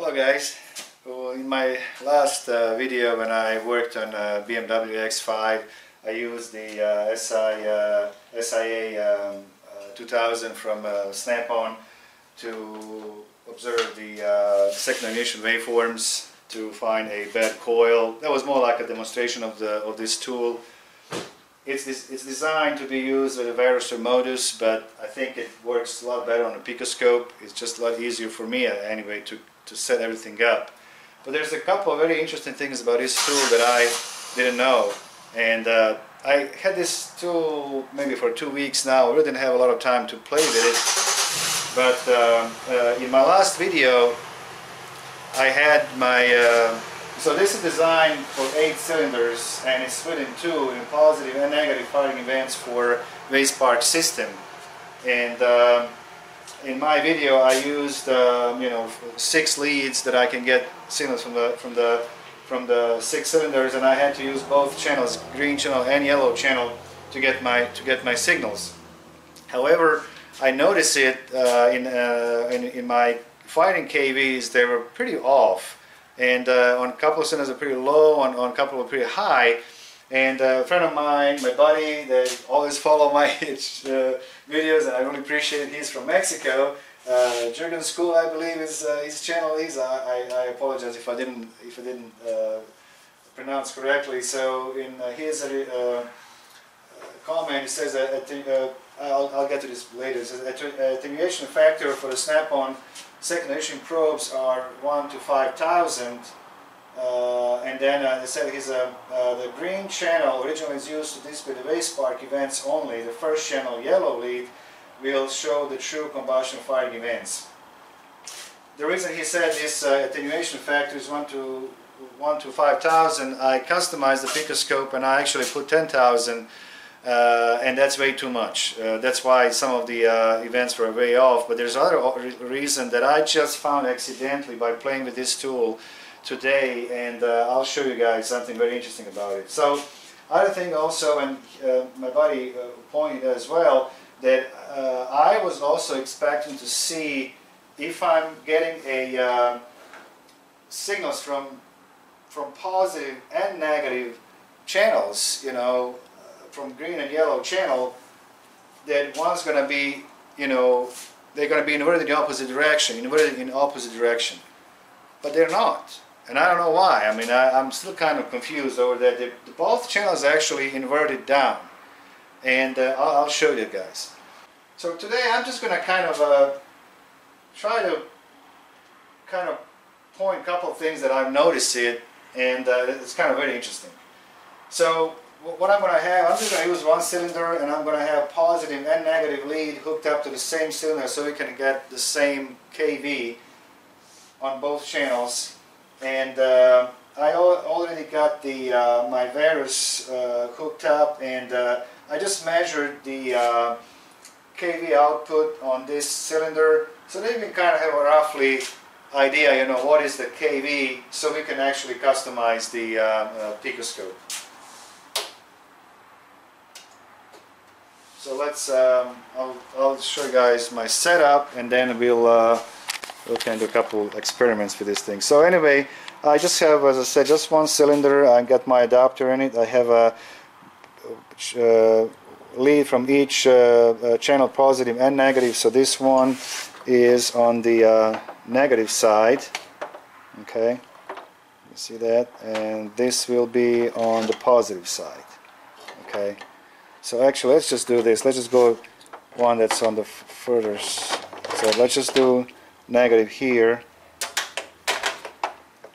Hello guys. In my last uh, video when I worked on uh, BMW X5 I used the uh, SI, uh, SIA um, uh, 2000 from uh, Snap-on to observe the second ignition waveforms to find a bad coil. That was more like a demonstration of, the, of this tool. It's, this, it's designed to be used with a Verus or MODIS, but I think it works a lot better on a picoscope. It's just a lot easier for me anyway to, to set everything up. But there's a couple of very interesting things about this tool that I didn't know. And uh, I had this tool maybe for two weeks now. I really didn't have a lot of time to play with it. But uh, uh, in my last video, I had my uh, so this is designed for eight cylinders and it's split in two in positive and negative firing events for waste spark system. And uh, in my video I used um, you know six leads that I can get signals from the from the from the six cylinders and I had to use both channels, green channel and yellow channel to get my to get my signals. However, I noticed it uh, in, uh, in, in my firing KVs they were pretty off and uh, on a couple of cylinders are pretty low, on, on a couple are pretty high. And uh, a friend of mine, my buddy, that always follow my uh, videos, and I really appreciate it. He's from Mexico. Uh, Jurgen School, I believe, is uh, his channel is. I, I, apologize if I didn't if I didn't uh, pronounce correctly. So in uh, his comment, he says that I'll, I'll get to this later. It says attenuation factor for the snap-on second probes are 1 to 5,000 uh, and then uh, said his, uh, uh, the green channel originally is used to display the waste spark events only. The first channel, yellow lead, will show the true combustion firing events. The reason he said this uh, attenuation factor is 1 to 1 to 5,000, I customized the picoscope and I actually put 10,000 uh, and that's way too much. That's why some of the events were way off. But there's other reason that I just found accidentally by playing with this tool today, and uh, I'll show you guys something very interesting about it. So, other thing also, and uh, my buddy uh, pointed as well, that I was also expecting to see if I'm getting a signals from from positive and negative channels, you know, from green and yellow channel that one's going to be, you know, they're going to be inverted in the opposite direction, inverted in opposite direction. But they're not. And I don't know why. I mean, I, am still kind of confused over that. The, the, both channels actually inverted down. And uh, I'll, I'll, show you guys. So today I'm just going to kind of uh, try to kind of point a couple of things that I've noticed it. And uh, it's kind of very interesting. So what I'm going to have, I'm just going to use one cylinder and I'm going to have positive and negative lead hooked up to the same cylinder so we can get the same kV on both channels. And uh, I already got the uh, my Verus uh, hooked up and uh, I just measured the uh, kV output on this cylinder so you can kind of have a roughly idea, you know, what is the kV so we can actually customize the uh, picoscope. So let's, um, I'll, I'll, show you guys my setup and then we'll, uh, we can do a couple experiments with this thing. So anyway, I just have, as I said, just one cylinder. I got my adapter in it. I have a uh, lead from each uh, uh, channel positive and negative. So this one is on the uh, negative side. Okay, you see that? And this will be on the positive side. Okay. So actually, let's just do this. Let's just go one that's on the further. So let's just do negative here.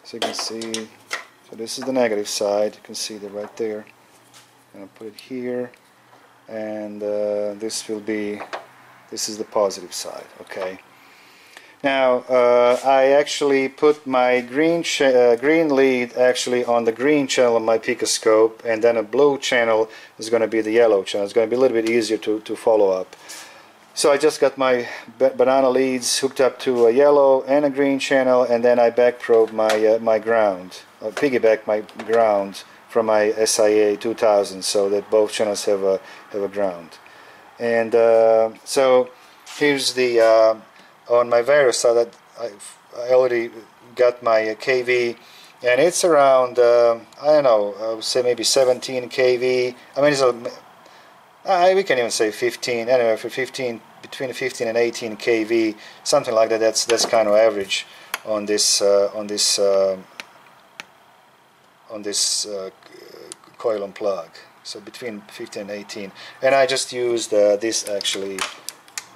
So you can see, so this is the negative side. You can see that right there. I'm to put it here. And uh, this will be, this is the positive side, okay. Now, uh, I actually put my green, uh, green lead actually on the green channel of my picoscope and then a blue channel is going to be the yellow channel. It's going to be a little bit easier to, to follow up. So I just got my banana leads hooked up to a yellow and a green channel and then I back probe my, uh, my ground, uh, piggyback my ground from my SIA 2000 so that both channels have a, have a ground. And uh, so here's the uh, on my Verus side that I, I already got my kV and it's around uh, I don't know I would say maybe 17 kV I mean it's a uh, we can even say 15 anyway for 15 between 15 and 18 kV something like that. That's that's kind of average on this uh, on this uh, on this uh, coil and plug. So between 15 and 18 and I just used uh, this actually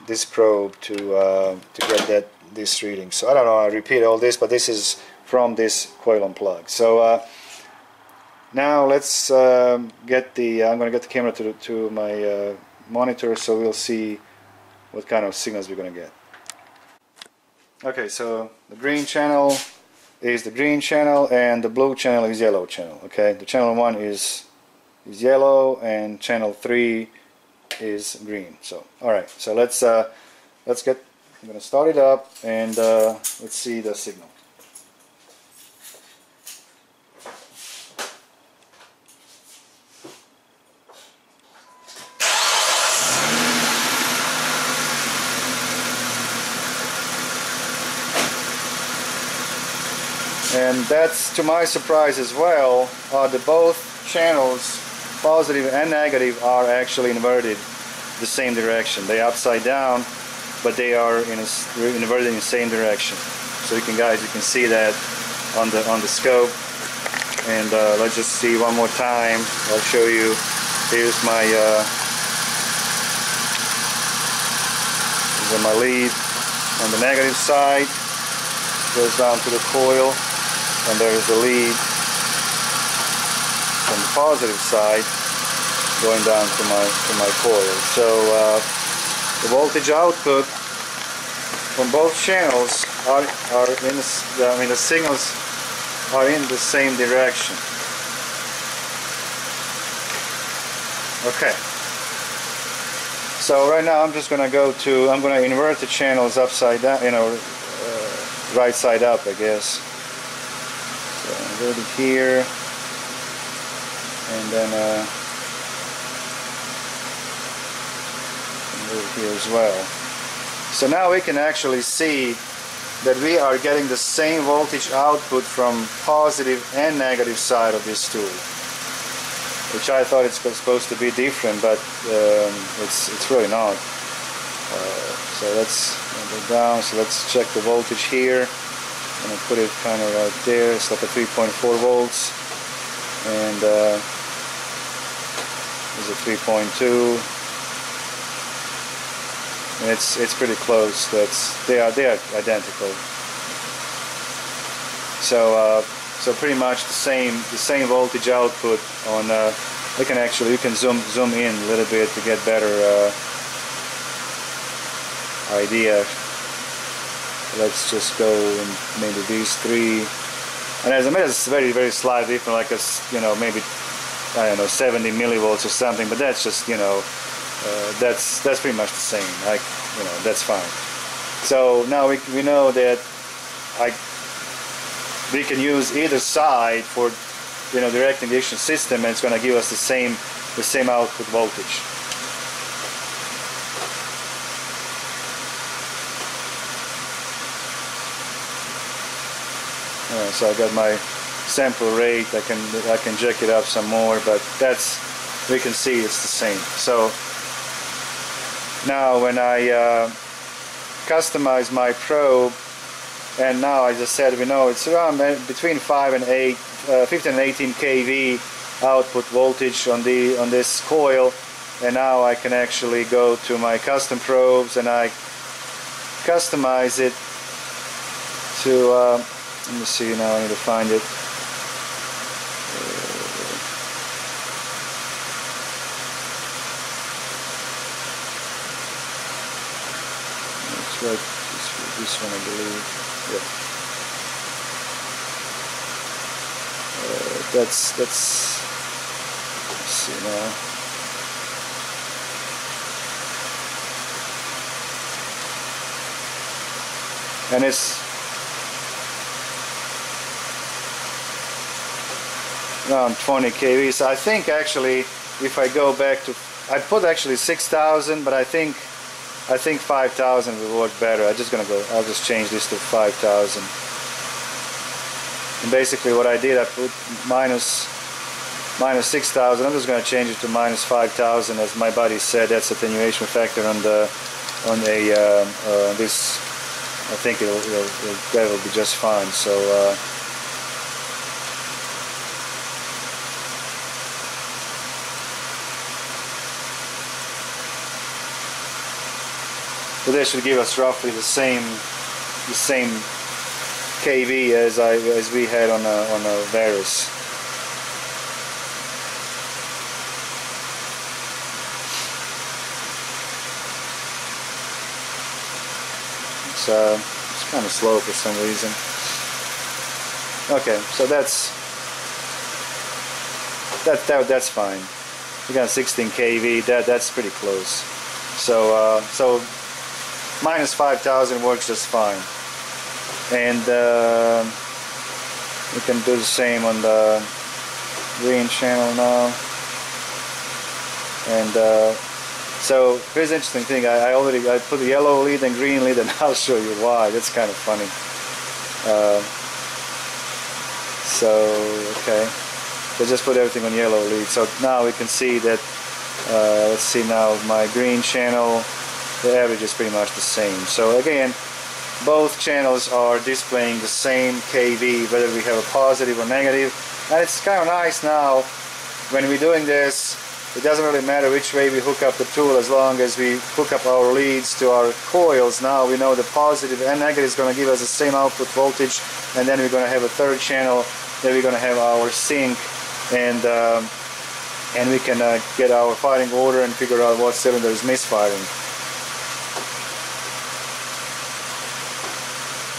this probe to uh, to get that this reading. So I don't know I repeat all this but this is from this coil and plug. So now let's um, get the, I'm going to get the camera to, to my uh, monitor so we'll see what kind of signals we're going to get. Okay, so the green channel is the green channel and the blue channel is yellow channel. Okay, the channel 1 is, is yellow and channel 3 is green. So, alright, so let's, uh, let's get, I'm going to start it up and uh, let's see the signal. And that's to my surprise as well uh, the both channels positive and negative are actually inverted the same direction. They upside down but they are in a, inverted in the same direction. So you can guys you can see that on the on the scope. And uh, let's just see one more time. I'll show you. Here's my uh, my lead. On the negative side goes down to the coil and there is a lead from the positive side going down to my to my coil. So uh, the voltage output from both channels are are in the, I mean the signals are in the same direction. Okay. So right now I'm just going to go to I'm going to invert the channels upside down, you know, uh, right side up, I guess go to here and then uh, move here as well. So now we can actually see that we are getting the same voltage output from positive and negative side of this tool which I thought it's supposed to be different but um, it's, it's really not. Uh, so let's go down, so let's check the voltage here. I'm going to put it kind of right there. It's like a 3.4 volts. And uh, is a 3.2. And it's it's pretty close. That's they are they are identical. So uh, so pretty much the same the same voltage output on. Uh, you can actually you can zoom zoom in a little bit to get better uh, idea let's just go and maybe these three. And as I mean it's very very slight different like a you know maybe I don't know 70 millivolts or something but that's just you know uh, that's that's pretty much the same like you know that's fine. So now we, we know that I we can use either side for you know direct injection system and it's going to give us the same the same output voltage so I got my sample rate. I can I can jack it up some more, but that's we can see it's the same. So now when I uh, customize my probe, and now I just said we know it's around uh, between 5 and 8, uh, 15 and 18 kV output voltage on the on this coil, and now I can actually go to my custom probes and I customize it to uh, let me see now, I need to find it. It's right, this, this one I believe. Yep. Uh, that's, that's, let's see now. And it's around 20 kV. So I think actually if I go back to, I put actually 6,000, but I think I think 5000 would work better. I'm just gonna go, I'll just change this to 5000. And basically what I did, I put minus minus 6000. I'm just gonna change it to minus 5000 as my buddy said, that's attenuation factor on the on a uh, uh, this I think it'll, it'll, it'll, that will be just fine so uh, So that should give us roughly the same the same kV as I as we had on a on a Verus. It's uh, it's kind of slow for some reason. Okay, so that's that that that's fine. We got 16 kV. That that's pretty close. So uh, so minus 5000 works just fine. And uh, we can do the same on the green channel now. And uh, so here's interesting thing. I, I, already I put the yellow lead and green lead and I'll show you why. That's kind of funny. Uh, so okay. So just put everything on yellow lead. So now we can see that uh, let's see now my green channel the average is pretty much the same. So again, both channels are displaying the same kV, whether we have a positive or negative. And it's kind of nice now, when we're doing this, it doesn't really matter which way we hook up the tool as long as we hook up our leads to our coils. Now we know the positive and negative is going to give us the same output voltage and then we're going to have a third channel that we're going to have our sync and um, and we can uh, get our firing order and figure out what cylinder is misfiring.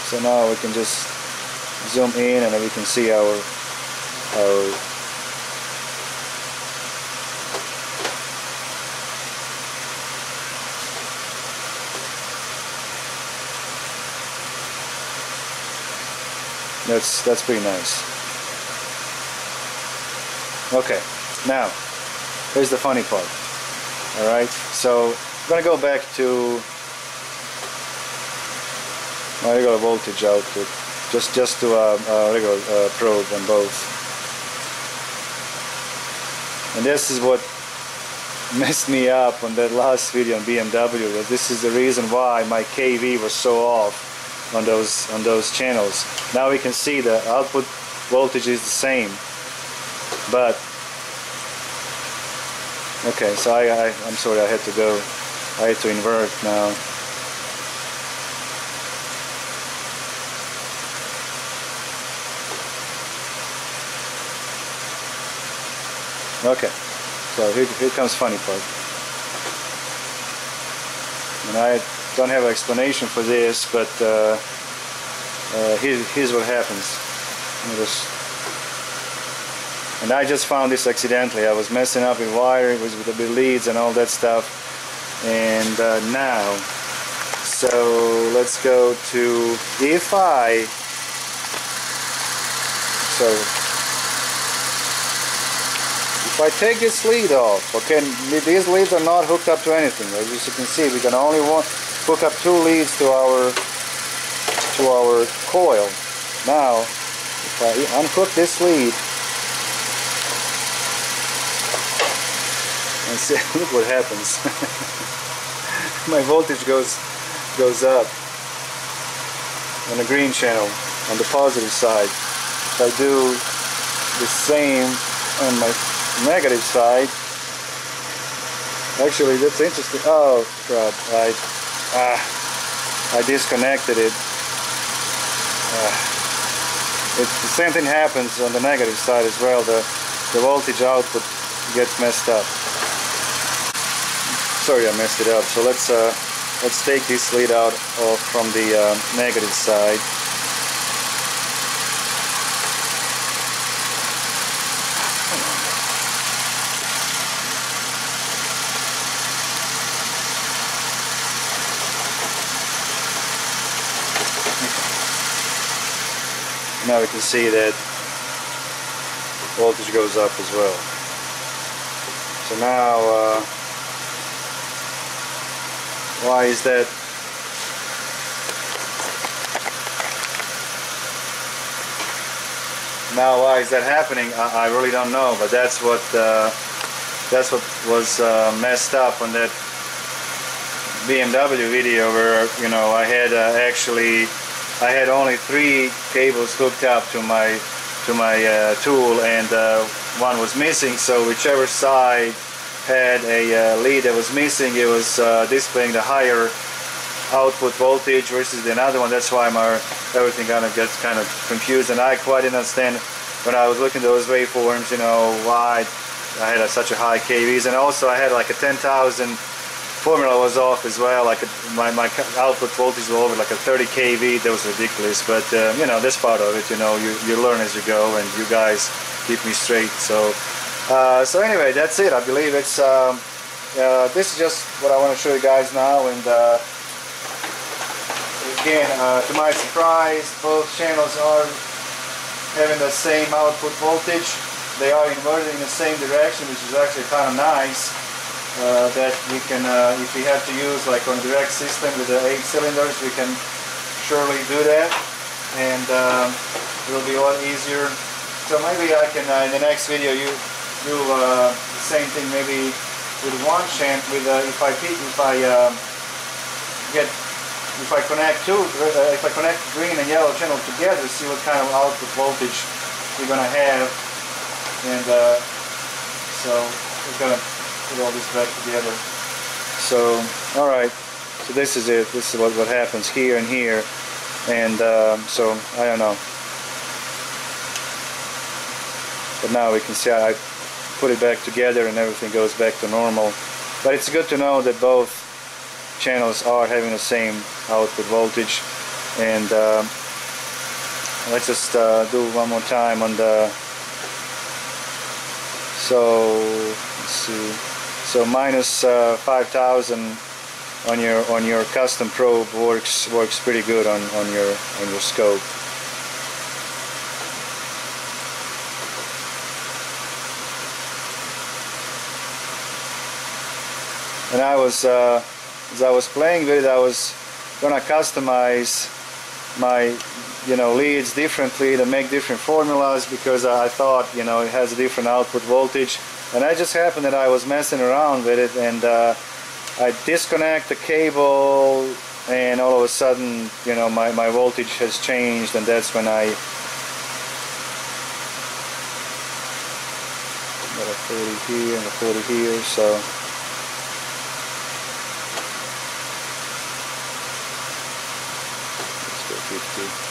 So now we can just zoom in and we can see our our that's that's pretty nice. Okay now here's the funny part. All right so I'm gonna go back to my regular voltage output. Just just to a, a regular uh, probe on both. And this is what messed me up on that last video on BMW that this is the reason why my kV was so off on those on those channels. Now we can see the output voltage is the same but okay so I, I I'm sorry I had to go. I had to invert now Okay, so here, here comes funny part. And I don't have an explanation for this, but uh, uh, here, here's what happens. Just, and I just found this accidentally. I was messing up with wiring, with, with the leads and all that stuff. And uh, now, so let's go to if I, so if I take this lead off, okay, these leads are not hooked up to anything. As you can see, we can only one, hook up two leads to our to our coil. Now, if I unhook this lead, and see, look what happens. My voltage goes goes up on the green channel on the positive side. If I do the same on my negative side. Actually, that's interesting. Oh crap! I ah, I disconnected it. Uh, it. The same thing happens on the negative side as well. The the voltage output gets messed up. Sorry, I messed it up. So let's uh, let's take this lead out off from the uh, negative side. Now we can see that voltage goes up as well. So now uh, why is that now why is that happening I, I really don't know but that's what uh, that's what was uh, messed up on that BMW video where you know I had uh, actually I had only three cables hooked up to my to my uh, tool and uh, one was missing. So whichever side had a uh, lead that was missing it was uh, displaying the higher output voltage versus the another one. That's why my everything kind of gets kind of confused. And I quite didn't understand when I was looking at those waveforms you know why I had a, such a high KVs and also I had like a 10,000 formula was off as well. Like my, my output voltage was over like a 30 kV. That was ridiculous. But uh, you know this part of it you know. You, you learn as you go and you guys keep me straight. So uh, so anyway that's it. I believe it's um, uh, this is just what I want to show you guys now. And uh, again uh, to my surprise both channels are having the same output voltage. They are inverted in the same direction which is actually kind of nice uh, that we can, uh, if we have to use like on direct system with the eight cylinders, we can surely do that and um, it'll be a lot easier. So maybe I can, uh, in the next video, you do uh, the same thing maybe with one chant, with uh, if I if I um, get, if I connect two, uh, if I connect green and yellow channel together, see what kind of output voltage we're gonna have and so we're gonna put all this back together. So, all right. So this is it. This is what, what happens here and here. And um, so, I don't know. But now we can see I put it back together and everything goes back to normal. But it's good to know that both channels are having the same output voltage. And uh, let's just uh, do one more time on the so let's see so minus, uh, 5,000 on your on your custom probe works works pretty good on on your on your scope. And I was uh, as I was playing with it, I was gonna customize my you know leads differently to make different formulas because I thought you know it has a different output voltage and I just happened that I was messing around with it and uh, I disconnect the cable and all of a sudden you know my, my voltage has changed and that's when I got a 30 here and a 40 here so let's go 50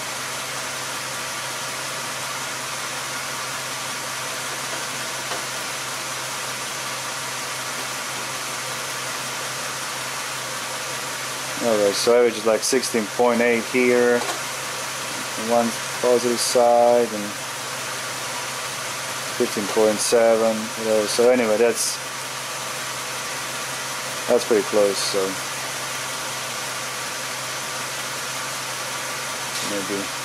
Alright, so average is like 16.8 here on one positive side and 15.7 you know, so anyway that's that's pretty close so. Maybe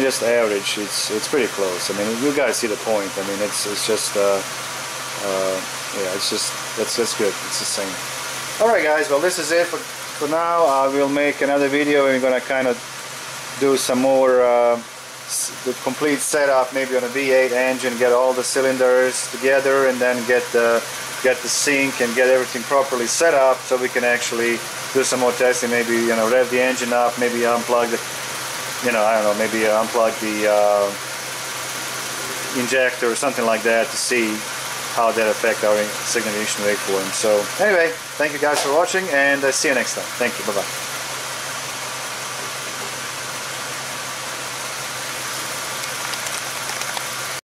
Mean, just average. It's it's pretty close. I mean, you guys see the point. I mean, it's it's just uh, uh, yeah, it's just that's that's good. It's the same. All right, guys. Well, this is it for for now. I will make another video. and We're gonna kind of do some more uh, the complete setup, maybe on a V8 engine, get all the cylinders together, and then get the get the sync and get everything properly set up, so we can actually do some more testing. Maybe you know rev the engine up, maybe unplug the you know, I don't know, maybe unplug the uh, injector or something like that to see how that affect our signal waveform. So anyway, thank you guys for watching and uh, see you next time. Thank you. Bye-bye.